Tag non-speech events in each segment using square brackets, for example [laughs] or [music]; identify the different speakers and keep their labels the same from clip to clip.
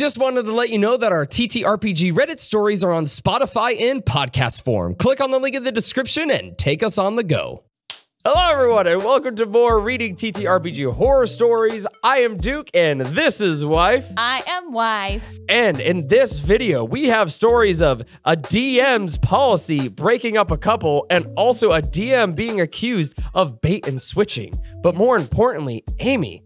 Speaker 1: Just wanted to let you know that our TTRPG Reddit stories are on Spotify in podcast form. Click on the link in the description and take us on the go. Hello, everyone, and welcome to more Reading TTRPG horror stories. I am Duke, and this is Wife.
Speaker 2: I am wife.
Speaker 1: And in this video, we have stories of a DM's policy breaking up a couple, and also a DM being accused of bait and switching. But more importantly, Amy,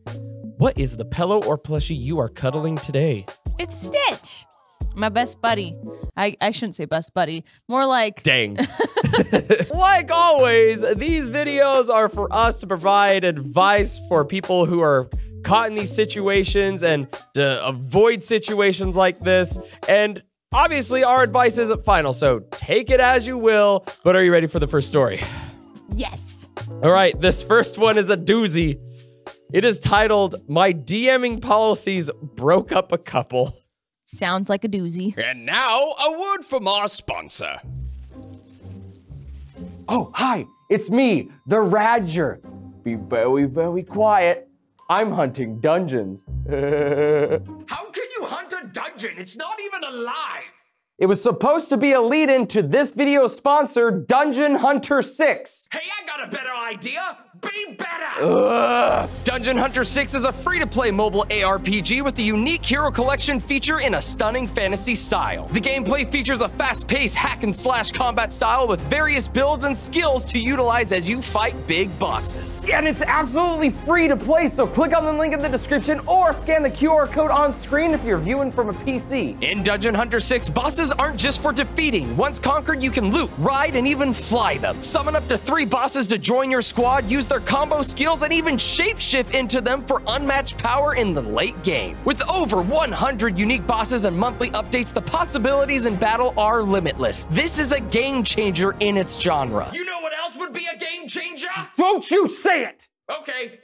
Speaker 1: what is the pillow or plushie you are cuddling today?
Speaker 2: It's Stitch. My best buddy. I, I shouldn't say best buddy. More like [laughs]
Speaker 1: Dang. [laughs] like always, these videos are for us to provide advice for people who are caught in these situations and to avoid situations like this. And obviously, our advice isn't final, so take it as you will. But are you ready for the first story?
Speaker 2: yes.
Speaker 1: All right, this first one is a doozy. It is titled My DMing Policies Broke Up a Couple.
Speaker 2: Sounds like a doozy.
Speaker 1: And now, a word from our sponsor. Oh, hi, it's me, the Radger. Be very, very quiet. I'm hunting dungeons. [laughs]
Speaker 3: How can you hunt a dungeon? It's not even alive.
Speaker 1: it was supposed to be a lead in to this video sponsor, Dungeon Hunter 6.
Speaker 3: Hey, I got a better idea. Be better.
Speaker 1: Ugh. Dungeon Hunter 6 is a free to play mobile ARPG with a unique hero collection feature in a stunning fantasy style. The gameplay features a fast paced hack and slash combat style with various builds and skills to utilize as you fight big bosses. And it's absolutely free to play, so click on the link in the description or scan the QR code on screen if you're viewing from a PC. In Dungeon Hunter 6, bosses aren't just for defeating. Once conquered, you can loot, ride, and even fly them. Summon up to three bosses to join your squad, use their combo skills, and even shapeshift into them for unmatched power in the late game. With over 100 unique bosses and monthly updates, the possibilities in battle are limitless. This is a game changer in its genre.
Speaker 3: You know what else would be a game changer?
Speaker 1: Don't you say it!
Speaker 3: Okay.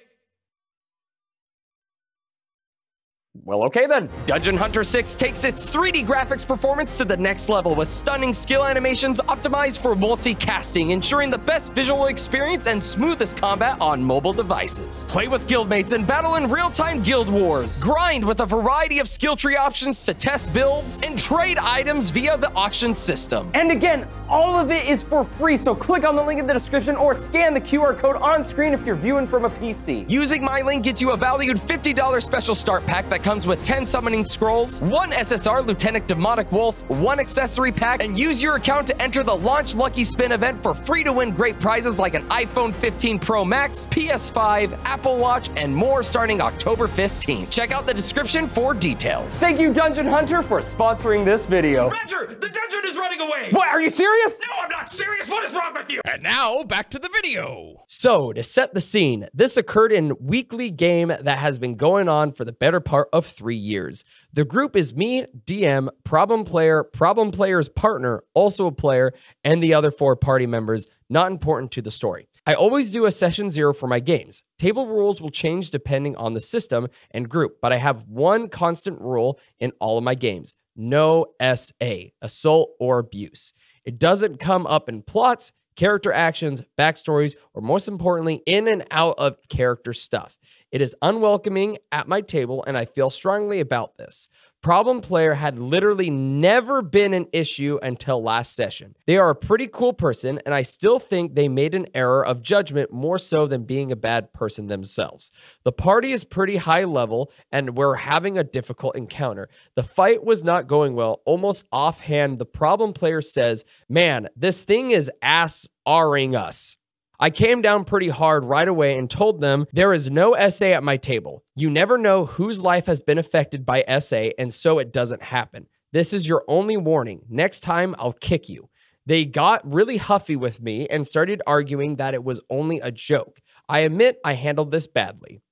Speaker 1: Well, okay then. Dungeon Hunter 6 takes its 3D graphics performance to the next level with stunning skill animations optimized for multicasting, ensuring the best visual experience and smoothest combat on mobile devices. Play with guildmates and battle in real-time guild wars. Grind with a variety of skill tree options to test builds and trade items via the auction system. And again, all of it is for free, so click on the link in the description or scan the QR code on screen if you're viewing from a PC. Using my link gets you a valued $50 special start pack that comes with 10 summoning scrolls, one SSR Lieutenant Demonic Wolf, one accessory pack, and use your account to enter the Launch Lucky Spin event for free to win great prizes like an iPhone 15 Pro Max, PS5, Apple Watch, and more starting October 15th. Check out the description for details. Thank you, Dungeon Hunter, for sponsoring this video.
Speaker 3: Roger, the dungeon is running away.
Speaker 1: What, are you serious?
Speaker 3: No, I'm not serious. What is wrong with you?
Speaker 4: And now back to the video.
Speaker 1: So, to set the scene, this occurred in weekly game that has been going on for the better part of three years. The group is me, DM, problem player, problem player's partner, also a player, and the other four party members, not important to the story. I always do a session zero for my games. Table rules will change depending on the system and group, but I have one constant rule in all of my games no SA, assault or abuse. It doesn't come up in plots, character actions, backstories, or most importantly, in and out of character stuff. It is unwelcoming at my table, and I feel strongly about this. Problem player had literally never been an issue until last session. They are a pretty cool person, and I still think they made an error of judgment more so than being a bad person themselves. The party is pretty high level, and we're having a difficult encounter. The fight was not going well. Almost offhand, the problem player says, Man, this thing is ass R-ing us. I came down pretty hard right away and told them there is no SA at my table. You never know whose life has been affected by SA, and so it doesn't happen. This is your only warning. Next time, I'll kick you. They got really huffy with me and started arguing that it was only a joke. I admit I handled this badly.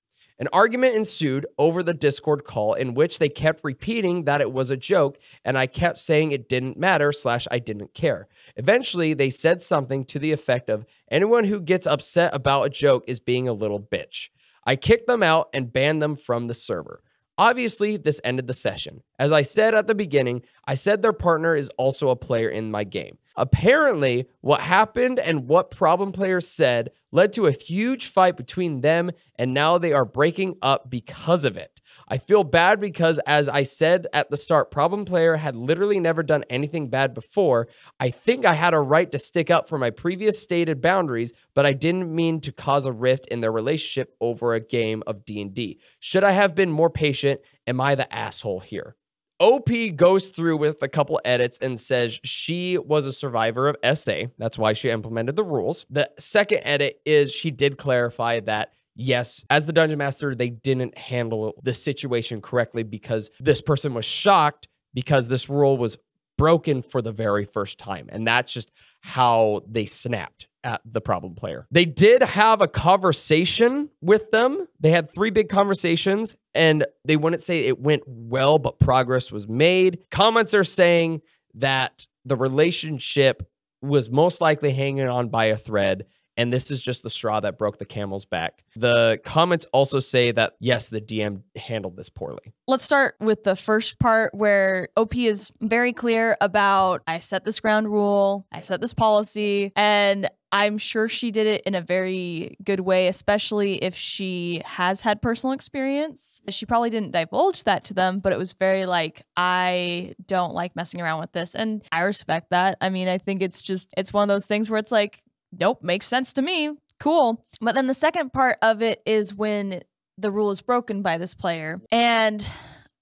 Speaker 1: An argument ensued over the Discord call in which they kept repeating that it was a joke, and I kept saying it didn't matter slash I didn't care. Eventually, they said something to the effect of anyone who gets upset about a joke is being a little bitch. I kicked them out and banned them from the server. Obviously, this ended the session. As I said at the beginning, I said their partner is also a player in my game. Apparently, what happened and what problem players said led to a huge fight between them, and now they are breaking up because of it. I feel bad because, as I said at the start, problem player had literally never done anything bad before. I think I had a right to stick up for my previous stated boundaries, but I didn't mean to cause a rift in their relationship over a game of D&D. Should I have been more patient? Am I the asshole here? OP goes through with a couple edits and says she was a survivor of SA. That's why she implemented the rules. The second edit is she did clarify that yes, as the dungeon master, they didn't handle the situation correctly because this person was shocked because this rule was broken for the very first time. And that's just how they snapped at the problem player. They did have a conversation with them. They had three big conversations and they wouldn't say it went well, but progress was made. Comments are saying that the relationship was most likely hanging on by a thread. And this is just the straw that broke the camel's back. The comments also say that, yes, the DM handled this poorly.
Speaker 2: Let's start with the first part where OP is very clear about I set this ground rule, I set this policy, and I'm sure she did it in a very good way, especially if she has had personal experience. She probably didn't divulge that to them, but it was very like, I don't like messing around with this. And I respect that. I mean, I think it's just, it's one of those things where it's like, nope, makes sense to me. Cool. But then the second part of it is when the rule is broken by this player. And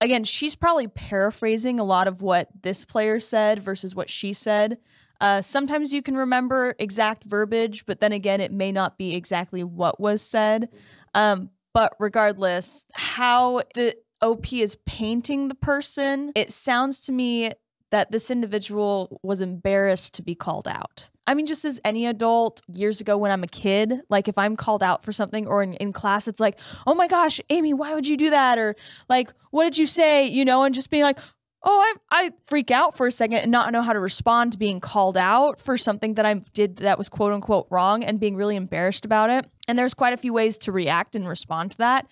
Speaker 2: again, she's probably paraphrasing a lot of what this player said versus what she said. Uh, sometimes you can remember exact verbiage, but then again, it may not be exactly what was said. Um, but regardless, how the OP is painting the person, it sounds to me that this individual was embarrassed to be called out. I mean, just as any adult years ago when I'm a kid, like if I'm called out for something or in, in class, it's like, oh my gosh, Amy, why would you do that? Or like, what did you say? You know, and just being like, oh, I, I freak out for a second and not know how to respond to being called out for something that I did that was quote unquote wrong and being really embarrassed about it. And there's quite a few ways to react and respond to that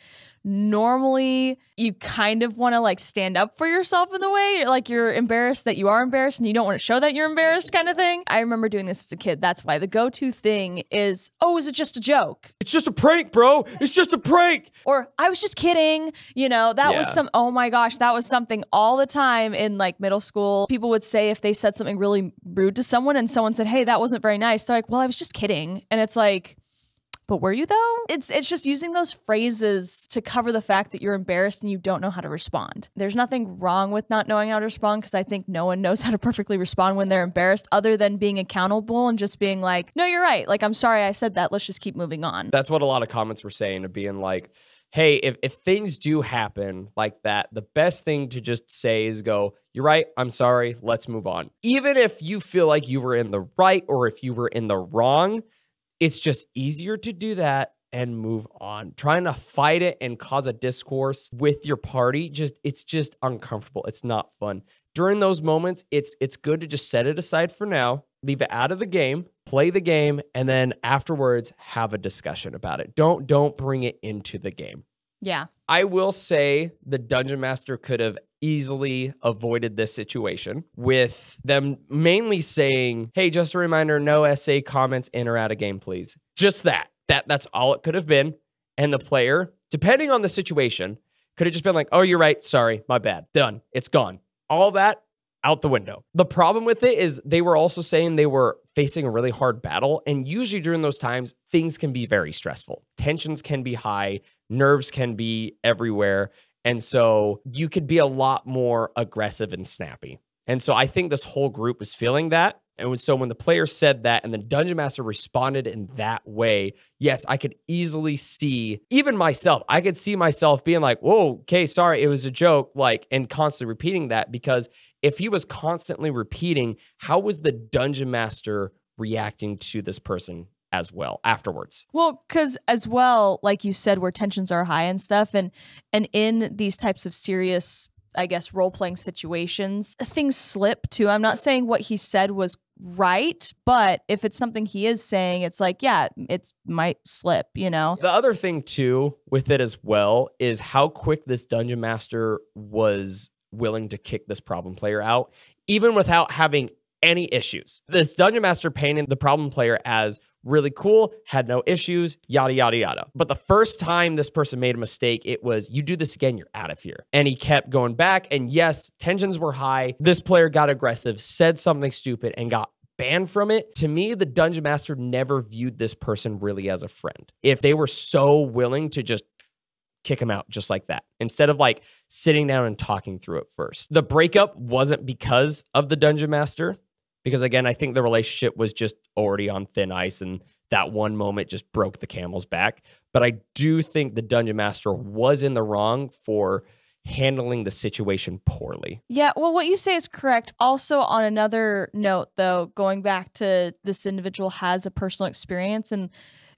Speaker 2: normally you kind of want to like stand up for yourself in the way like you're embarrassed that you are embarrassed and you don't want to show that you're embarrassed kind of thing. I remember doing this as a kid. That's why the go-to thing is, "Oh, is it just a joke?"
Speaker 1: It's just a prank, bro. It's just a prank.
Speaker 2: Or I was just kidding. You know, that was some oh my gosh, that was something all the time in like middle school. People would say if they said something really rude to someone and someone said, "Hey, that wasn't very nice." They're like, "Well, I was just kidding." And it's like but were you though? It's it's just using those phrases to cover the fact that you're embarrassed and you don't know how to respond. There's nothing wrong with not knowing how to respond because I think no one [laughs] knows how to perfectly respond when they're embarrassed other than being accountable and just being like, "No, you're right. Like I'm sorry I said that. Let's just keep moving on."
Speaker 1: That's what a lot of comments were saying, of being like, hey, if, if things do happen like that, the best thing to just say is go, you're right, I'm sorry, let's move on. Even if you feel like you were in the right or if you were in the wrong, it's just easier to do that and move on. Trying to fight it and cause a discourse with your party, just it's just uncomfortable. It's not fun. During those moments, it's it's good to just set it aside for now, leave it out of the game, play the game, and then afterwards have a discussion about it. Don't don't bring it into the game.
Speaker 2: Yeah.
Speaker 1: I will say the dungeon master could have easily avoided this situation with them mainly saying, "Hey, just a reminder, no SA comments in or out of game, please." Just that. That that's all it could have been. And the player, depending on the situation, could have just been like, "Oh, you're right. Sorry. My bad. Done. It's gone." All that out the window. The problem with it is they were also saying they were facing a really hard battle. And usually during those times, things can be very stressful. Tensions can be high, nerves can be everywhere. And so you could be a lot more aggressive and snappy. And so I think this whole group was feeling that. And so when the player said that and the dungeon master responded in that way, yes, I could easily see, even myself, I could see myself being like, whoa, okay, sorry, it was a joke, like, and constantly repeating that because if he was constantly repeating, how was the dungeon master reacting to this person as well afterwards?
Speaker 2: Well, because as well, like you said, where tensions are high and stuff, and and in these types of serious, I guess, role playing situations, things slip too. I'm not saying what he said was right, but if it's something he is saying, it's like, yeah, it might slip, you know.
Speaker 1: The other thing too with it as well is how quick this dungeon master was willing to kick this problem player out, even without having any issues. This dungeon master painted the problem player as really cool, had no issues, yada, yada, yada. But the first time this person made a mistake, it was, you do this again, you're out of here. And he kept going back. And yes, tensions were high. This player got aggressive, said something stupid, and got banned from it. To me, the dungeon master never viewed this person really as a friend. If they were so willing to just kick him out just like that instead of like sitting down and talking through it first. The breakup wasn't because of the dungeon master, because again, I think the relationship was just already on thin ice and that one moment just broke the camel's back. But I do think the dungeon master was in the wrong for handling the situation poorly.
Speaker 2: Yeah, well, what you say is correct. Also, on another note, though, going back to this individual has a personal experience and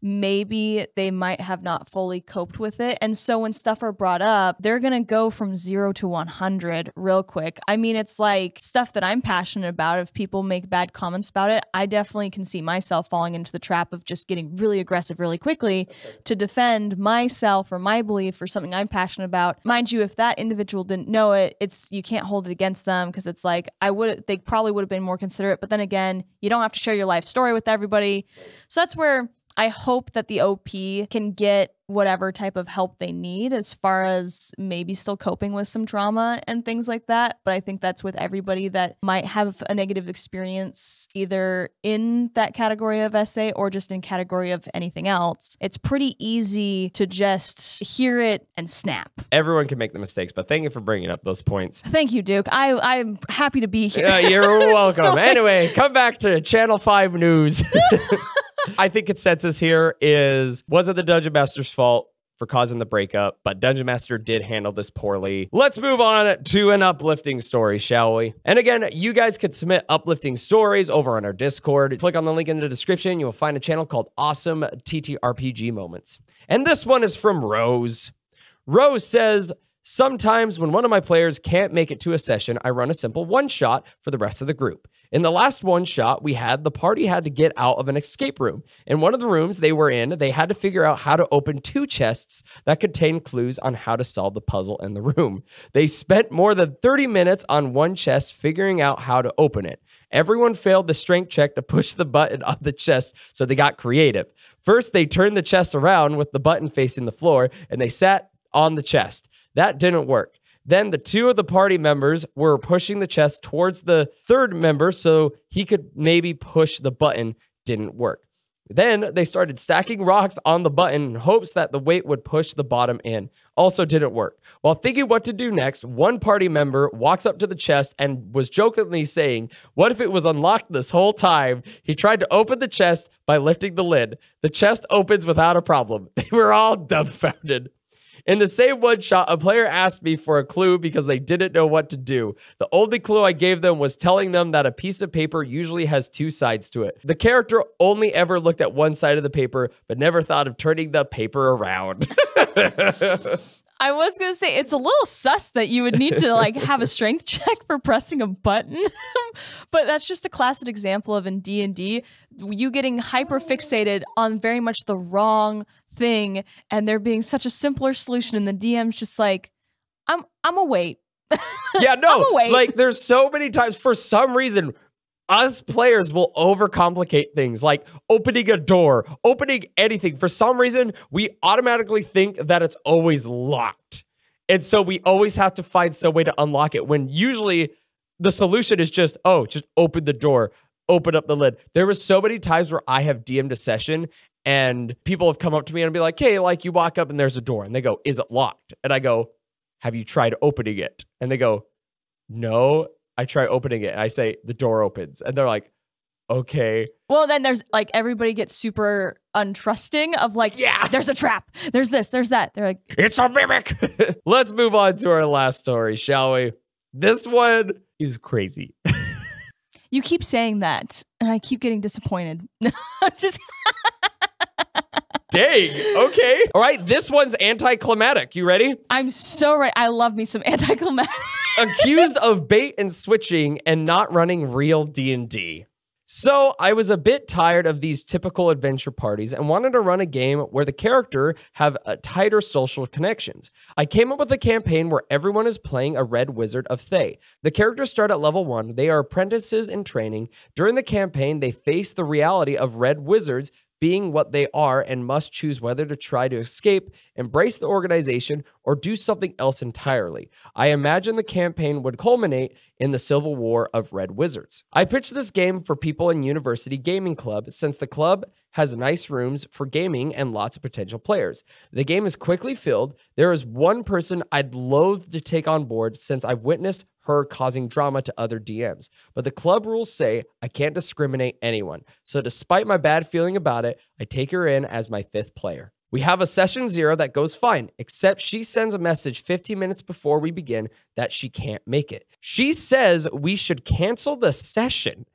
Speaker 2: maybe they might have not fully coped with it. And so when stuff are brought up, they're going to go from zero to 100 real quick. I mean, it's like stuff that I'm passionate about. If people make bad comments about it, I definitely can see myself falling into the trap of just getting really aggressive really quickly to defend myself or my belief or something I'm passionate about. Mind you, if that individual didn't know it, it's you can't hold it against them because it's like I would they probably would have been more considerate. But then again, you don't have to share your life story with everybody. So that's where I hope that the OP can get whatever type of help they need as far as maybe still coping with some trauma and things like that. But I think that's with everybody that might have a negative experience either in that category of SA or just in category of anything else. It's pretty easy to just hear it and snap.
Speaker 1: Everyone can make the mistakes, but thank you for bringing up those points.
Speaker 2: Thank you, Duke. I I'm happy to be here.
Speaker 1: Yeah, you're [laughs] welcome. anyway, come back to Channel 5 News. [laughs] [laughs] I think consensus here is was it the Dungeon Master's fault? For causing the breakup, but Dungeon Master did handle this poorly. Let's move on to an uplifting story, shall we? And again, you guys could submit uplifting stories over on our Discord. Click on the link in the description. You will find a channel called Awesome TTRPG Moments. And this one is from Rose. Rose says, Sometimes when one of my players can't make it to a session, I run a simple one shot for the rest of the group. In the last one shot we had, the party had to get out of an escape room. In one of the rooms they were in, they had to figure out how to open two chests that contained clues on how to solve the puzzle in the room. They spent more than 30 minutes on one chest figuring out how to open it. Everyone failed the strength check to push the button on the chest, so they got creative. First, they turned the chest around with the button facing the floor, and they sat on the chest. That didn't work. Then the two of the party members were pushing the chest towards the third member so he could maybe push the button. Didn't work. Then they started stacking rocks on the button in hopes that the weight would push the bottom in. Also didn't work. While thinking what to do next, one party member walks up to the chest and was jokingly saying, What if it was unlocked this whole time? He tried to open the chest by lifting the lid. The chest opens without a problem. [laughs] They were all dumbfounded. In the same one shot, a player asked me for a clue because they didn't know what to do. The only clue I gave them was telling them that a piece of paper usually has two sides to it. The character only ever looked at one side of the paper, but never thought of turning the paper around. [laughs]
Speaker 2: I was gonna say it's a little sus that you would need to like have a strength [laughs] check for pressing a button, [laughs] but that's just a classic example of in D and D you getting hyper fixated on very much the wrong thing, and there being such a simpler solution, and the DM's just like, I'm I'm a wait. [laughs]
Speaker 1: yeah, no, like there's so many times for some reason us players will overcomplicate things like opening a door, opening anything. For some reason, we automatically think that it's always locked. And so we always have to find some way to unlock it when usually the solution is just, oh, just open the door, open up the lid. There was so many times where I have DM'd a session and people have come up to me and be like, hey, like you walk up and there's a door and they go, is it locked? And I go, have you tried opening it? And they go, no. I try opening it and I say the door opens and they're like, okay.
Speaker 2: Well, then there's like everybody gets super untrusting of like, yeah, there's a trap, there's this, there's that. They're like,
Speaker 1: it's a mimic. [laughs] Let's move on to our last story, shall we? This one is crazy. [laughs]
Speaker 2: you keep saying that, and I keep getting disappointed. [laughs] Just.
Speaker 1: Dang. Okay. All right. This one's anticlimactic. You ready?
Speaker 2: I'm so right. I love me some anticlimactic. [laughs]
Speaker 1: Accused of bait and switching and not running real D&D. So, I was a bit tired of these typical adventure parties and wanted to run a game where the character have uh, tighter social connections. I came up with a campaign where everyone is playing a red wizard of Thay. The characters start at level 1. They are apprentices in training. During the campaign, they face the reality of red wizards being what they are and must choose whether to try to escape, embrace the organization, or do something else entirely. I imagine the campaign would culminate in the Civil War of Red Wizards. I pitched this game for people in University Gaming Club since the club has nice rooms for gaming and lots of potential players. The game is quickly filled. There is one person I'd loathe to take on board since I've witnessed her causing drama to other DMs. But the club rules say I can't discriminate anyone. So despite my bad feeling about it, I take her in as my fifth player. We have a session zero that goes fine, except she sends a message 15 minutes before we begin that she can't make it. She says we should cancel the session.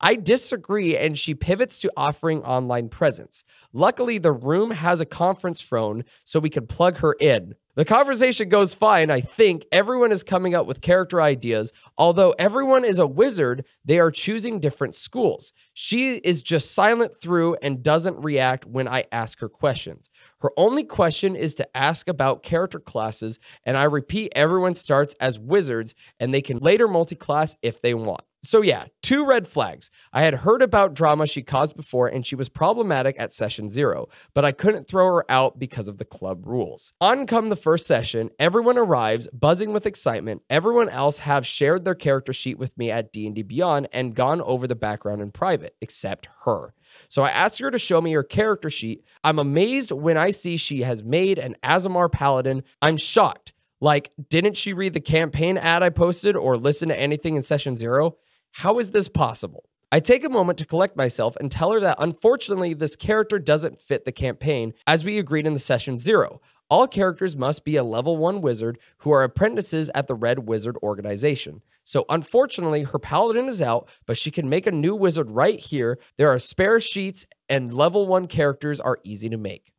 Speaker 1: I disagree, and she pivots to offering online presence. Luckily, the room has a conference phone, so we can plug her in. The conversation goes fine, I think. Everyone is coming up with character ideas. Although everyone is a wizard, they are choosing different schools. She is just silent through and doesn't react when I ask her questions. Her only question is to ask about character classes, and I repeat everyone starts as wizards and they can later multi class if they want. So, yeah, two red flags. I had heard about drama she caused before, and she was problematic at session zero, but I couldn't throw her out because of the club rules. On come the first session, everyone arrives, buzzing with excitement. Everyone else have shared their character sheet with me at D&D Beyond and gone over the background in private, except her. So I asked her to show me her character sheet. I'm amazed when I see she has made an Aasimar Paladin. I'm shocked. Like, didn't she read the campaign ad I posted or listen to anything in session zero? How is this possible? I take a moment to collect myself and tell her that unfortunately, this character doesn't fit the campaign as we agreed in the session zero. All characters must be a level one wizard who are apprentices at the Red Wizard organization. So, unfortunately, her paladin is out, but she can make a new wizard right here. There are spare sheets, and level one characters are easy to make.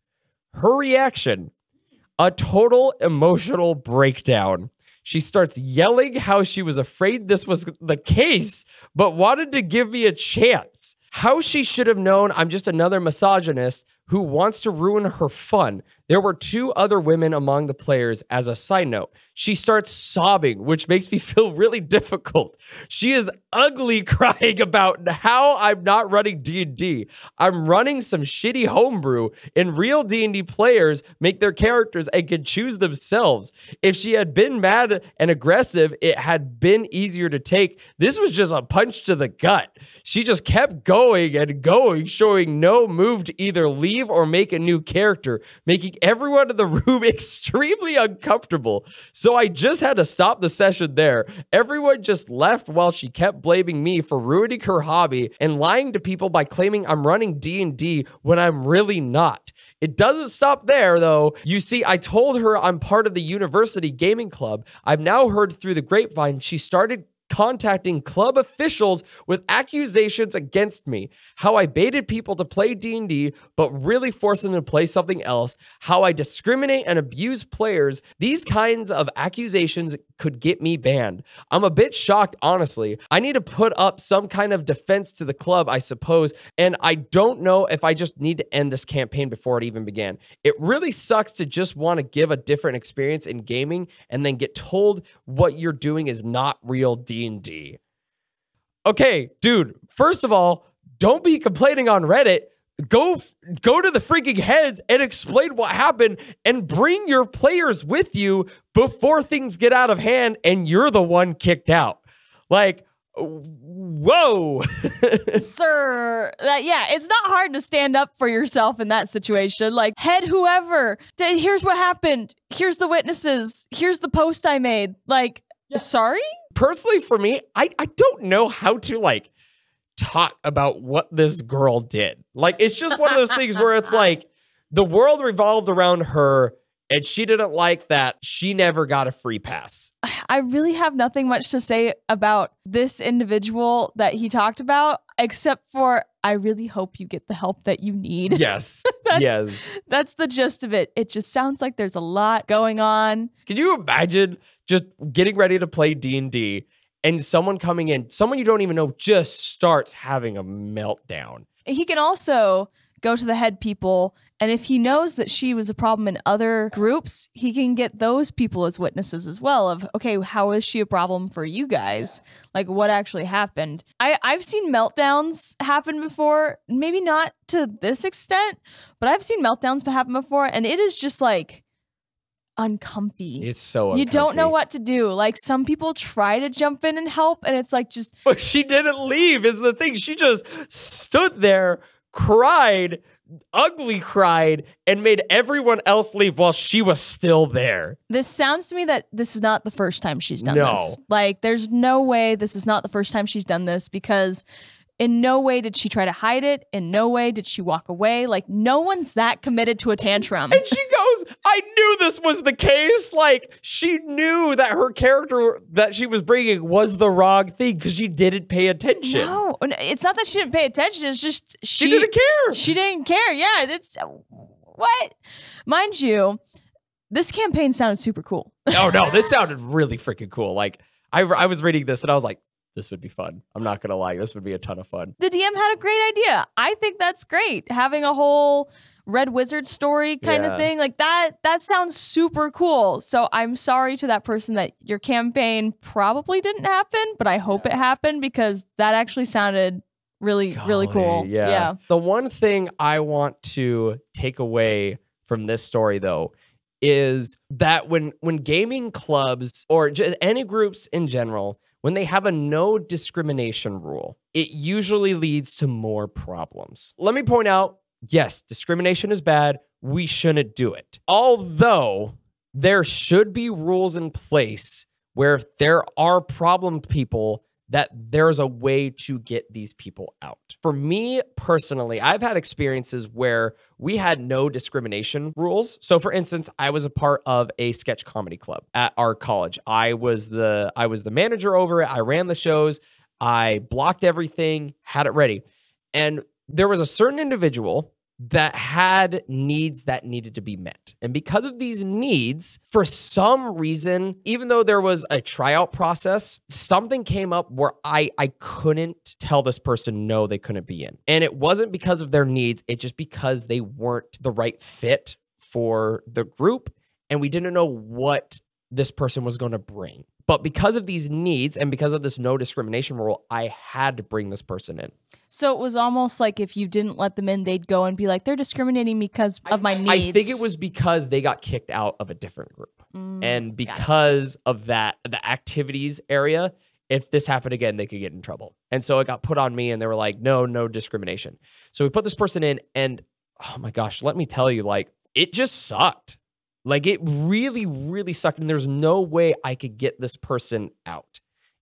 Speaker 1: Her reaction a total emotional breakdown. She starts yelling how she was afraid this was the case, but wanted to give me a chance. How she should have known I'm just another misogynist who wants to ruin her fun. There were two other women among the players as a side note. She starts sobbing, which makes me [laughs] feel really difficult. She is ugly [laughs] crying about how I'm not running D&D. I'm running some shitty homebrew and real D&D players make their characters and can choose themselves. If she had been mad and aggressive, it had been easier to take. This was just a punch to the gut. She just kept going and going, showing no move to either leave or make a new character, making everyone in the room [laughs] extremely uncomfortable. So I just had to stop the session there. Everyone just left while she kept blaming me for ruining her hobby and lying to people by claiming I'm running D&D when I'm really not. It doesn't stop there, though. You see, I told her I'm part of the university gaming club. I've now heard through the grapevine she started contacting club officials with accusations against me how i baited people to play d&d but really forced them to play something else how i discriminate and abuse players. These kinds of accusations could get me banned i'm a bit shocked honestly i need to put up some kind of defense to the club i suppose and i don't know if i just need to end this campaign before it even began it really sucks to just want to give a different experience in gaming and then get told what you're doing is not real D&D. Okay, dude, first of all, don't be complaining on Reddit. Go go to the freaking heads and explain what happened and bring your players with you before things get out of hand and you're the one kicked out. Like whoa. [laughs]
Speaker 2: Sir that, yeah it's not hard to stand up for yourself in that situation. Like head whoever here's what happened. Here's the witnesses. Here's the post i made. Like sorry?
Speaker 1: Personally for me, I, I don't know how to like talk about what this girl did. Like it's just one of those things where it's [laughs] like the world revolved around her and she didn't like that. She never got a free pass.
Speaker 2: I really have nothing much to say about this individual that he talked about, except for I really hope you get the help that you need. [laughs]
Speaker 1: Yes.
Speaker 2: that's,
Speaker 1: yes.
Speaker 2: That's the gist of it. It just sounds like there's a lot going on.
Speaker 1: Can you imagine just getting ready to play D&D and someone coming in, someone you don't even know just starts having a meltdown?
Speaker 2: He can also go to the head people. And if he knows that she was a problem in other groups, he can get those people as witnesses as well of, okay, how is she a problem for you guys? Like what actually happened? I, I've seen meltdowns happen before, maybe not to this extent, but I've seen meltdowns happen before, and it is just like uncomfy.
Speaker 1: It's so
Speaker 2: you don't know what to do. Like some people try to jump in and help, and it's like just
Speaker 1: But she didn't leave, is the thing. She just stood there, cried, ugly cried, and made everyone else leave while she was still there.
Speaker 2: this sounds to me that this is not the first time she's done
Speaker 1: No.
Speaker 2: this. Like there's no way this is not the first time she's done this because in no way did she try to hide it. In no way did she walk away. Like no one's that committed to a tantrum.
Speaker 1: And she goes, I knew this was the case. Like, she knew that her character that she was bringing was the wrong thing because she didn't pay attention.
Speaker 2: No, it's not that she didn't pay attention. It's just she,
Speaker 1: She didn't care.
Speaker 2: She didn't care. Yeah, it's uh, what, mind you, this campaign sounded super cool.
Speaker 1: oh, no, this [laughs] sounded really freaking cool. Like, I, I was reading this and I was like, this would be fun. I'm not going to lie. This would be a ton of fun.
Speaker 2: The DM had a great idea. I think that's great. Having a whole Red Wizard story kind
Speaker 1: Yeah.
Speaker 2: of thing like that. That sounds super cool. So I'm sorry to that person that your campaign probably didn't happen, but I hope it happened because that actually sounded really really cool.
Speaker 1: Yeah.
Speaker 2: yeah.
Speaker 1: The one thing I want to take away from this story though is that when when gaming clubs or just any groups in general when they have a no discrimination rule it usually leads to more problems. Let me point out yes discrimination is bad. We shouldn't do it. Although there should be rules in place where if there are problem people that there's a way to get these people out. For me personally, I've had experiences where we had no discrimination rules. So for instance, I was a part of a sketch comedy club at our college. I was the I was the manager over it. I ran the shows. I blocked everything, had it ready. And there was a certain individual that had needs that needed to be met. And because of these needs, for some reason, even though there was a tryout process, something came up where I I couldn't tell this person no they couldn't be in. And it wasn't because of their needs, it just because they weren't the right fit for the group and we didn't know what this person was going to bring. But because of these needs and because of this no discrimination rule, I had to bring this person in.
Speaker 2: So it was almost like if you didn't let them in, they'd go and be like, they're discriminating because of my needs.
Speaker 1: I think it was because they got kicked out of a different group.
Speaker 2: Mm,
Speaker 1: and
Speaker 2: got it.
Speaker 1: because of that, the activities area, if this happened again, they could get in trouble. And so it got put on me, and they were like, no, no discrimination. So we put this person in, and oh my gosh, let me tell you, like, it just sucked. Like, it really, really sucked. And there's no way I could get this person out.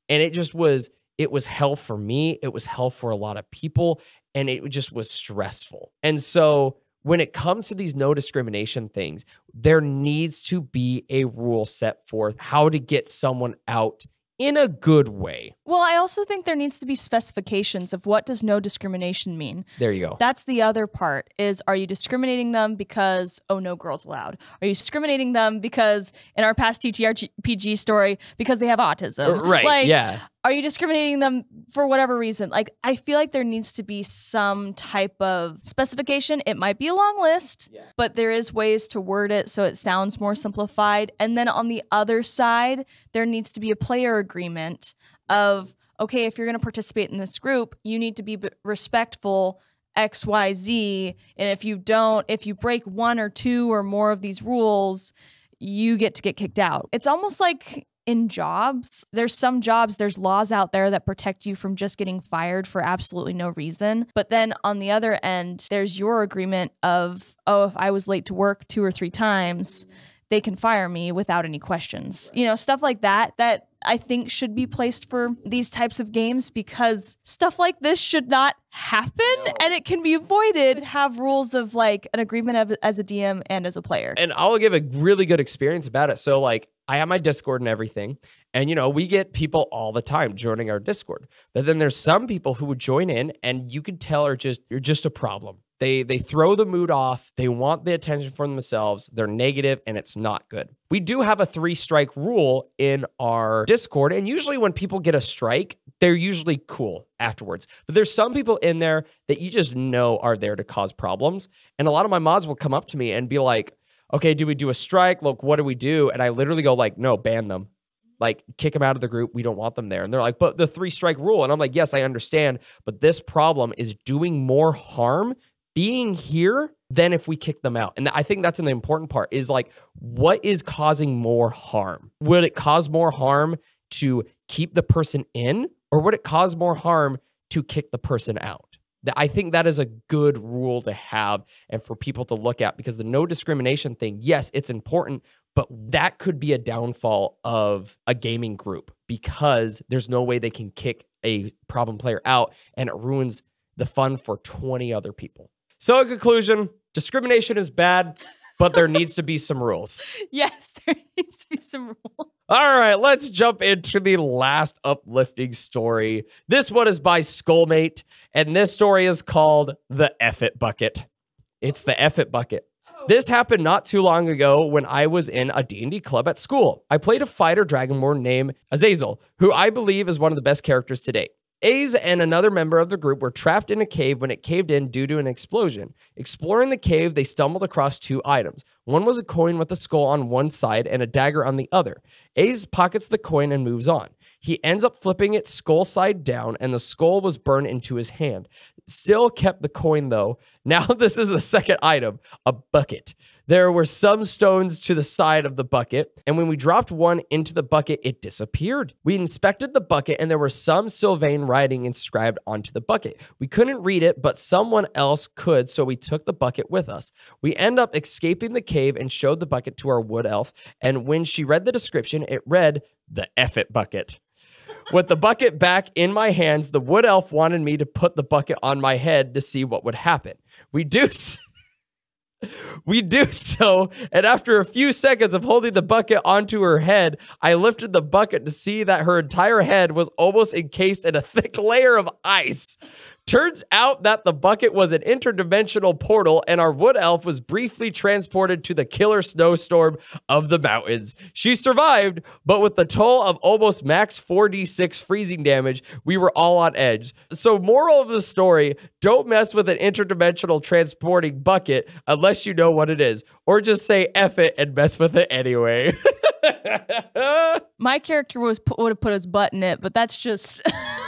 Speaker 1: And it just was, it was hell for me. It was hell for a lot of people. And it just was stressful. And so when it comes to these no discrimination things, there needs to be a rule set forth how to get someone out in a good way.
Speaker 2: Well, I also think there needs to be specifications of what does no discrimination mean.
Speaker 1: There you go.
Speaker 2: That's the other part is are you discriminating them because oh no girls allowed? Are you discriminating them because in our past TTRPG story because they have autism?
Speaker 1: right.
Speaker 2: Like
Speaker 1: yeah.
Speaker 2: Are you discriminating them for whatever reason? Like I feel like there needs to be some type of specification. It might be a long list, but there is ways to word it so it sounds more simplified. And then on the other side, there needs to be a player agreement of okay, if you're going to participate in this group, you need to be b- respectful XYZ. And if you don't, if you break one or two or more of these rules, you get to get kicked out. It's almost like in jobs, there's some jobs, there's laws out there that protect you from just getting fired for absolutely no reason. But then on the other end, there's your agreement of, oh, if I was late to work two or three times, they can fire me without any questions. You know, stuff like that, that I think should be placed for these types of games because stuff like this should not happen and it can be avoided. Have rules of like an agreement of, as a DM and as a player.
Speaker 1: and I'll give a really good experience about it. So like I have my Discord and everything. And you know, we get people all the time joining our Discord. But then there's some people who would join in and you could tell are just you're just a problem. They they throw the mood off. They want the attention for themselves. They're negative and it's not good. We do have a 3 strike rule in our Discord and usually when people get a strike, they're usually cool afterwards. But there's some people in there that you just know are there to cause problems. And a lot of my mods will come up to me and be like, okay, do we do a strike? Look, what do we do? And I literally go like, no, ban them. Like kick them out of the group. We don't want them there. And they're like, but the three strike rule. And I'm like, yes, I understand. But this problem is doing more harm being here than if we kick them out. And I think that's an important part is like, what is causing more harm? Would it cause more harm to keep the person in or would it cause more harm to kick the person out? I think that is a good rule to have and for people to look at because the no discrimination thing, yes, it's important, but that could be a downfall of a gaming group because there's no way they can kick a problem player out and it ruins the fun for 20 other people. So, in conclusion, discrimination is bad, but there needs to be some rules. [laughs]
Speaker 2: Yes, there needs to be some rules.
Speaker 1: All right, let's jump into the last uplifting story. This one is by Skullmate, and this story is called The F It Bucket. It's the F It Bucket. Oh. This happened not too long ago when I was in a D&D club at school. I played a fighter dragonborn named Azazel, who I believe is one of the best characters to date. Aze and another member of the group were trapped in a cave when it caved in due to an explosion. Exploring the cave, they stumbled across two items. One was a coin with a skull on one side and a dagger on the other. Aze pockets the coin and moves on. He ends up flipping it skull side down, and the skull was burned into his hand. Still kept the coin though. [laughs] Now, this is the second item a bucket. There were some stones to the side of the bucket, and when we dropped one into the bucket, it disappeared. We inspected the bucket, and there were some Sylvan writing inscribed onto the bucket. We couldn't read it, but someone else could, so we took the bucket with us. We end up escaping the cave and showed the bucket to our wood elf, and when she read the description, it read, the it bucket. With the bucket back in my hands, the wood elf wanted me to put the bucket on my head to see what would happen. We do. [laughs] We do so, and after a few seconds of holding the bucket onto her head, I lifted the bucket to see that her entire head was almost encased in a thick layer of ice. Turns out that the bucket was an interdimensional portal, and our wood elf was briefly transported to the killer snowstorm of the mountains. She survived, but with the toll of almost max 4d6 freezing damage, we were all on edge. So, moral of the story don't mess with an interdimensional transporting bucket unless you know what it is, or just say F it and mess with it anyway. [laughs]
Speaker 2: My character was would have put his butt in it, but that's just [laughs]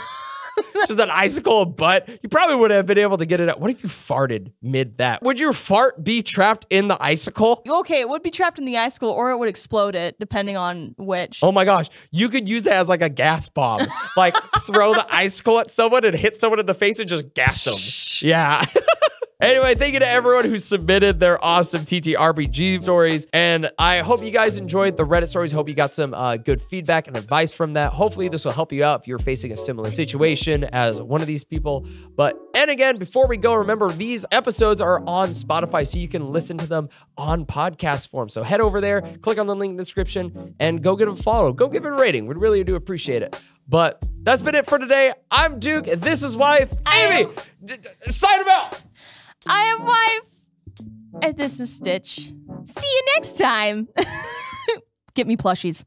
Speaker 2: [laughs]
Speaker 1: just an icicle of butt. You probably would have been able to get it out. What if you farted mid that? Would your fart be trapped in the icicle?
Speaker 2: okay. It would be trapped in the icicle, or it would explode it, depending on which.
Speaker 1: Oh my gosh, you could use that as like a gas bomb. like throw the [laughs] icicle at someone and hit someone in the face and just gas them. Yeah. [laughs] Anyway, thank you to everyone who submitted their awesome TTRPG stories. And I hope you guys enjoyed the Reddit stories. Hope you got some uh, good feedback and advice from that. Hopefully, this will help you out if you're facing a similar situation as one of these people. But, and again, before we go, remember these episodes are on Spotify, so you can listen to them on podcast form. So head over there, click on the link in the description, and go give them a follow. Go give it a rating. We'd really do appreciate it. But that's been it for today. I'm Duke, and this is wife Amy. Sign him out.
Speaker 2: I am wife, and this is Stitch. See you next time. [laughs] Get me plushies.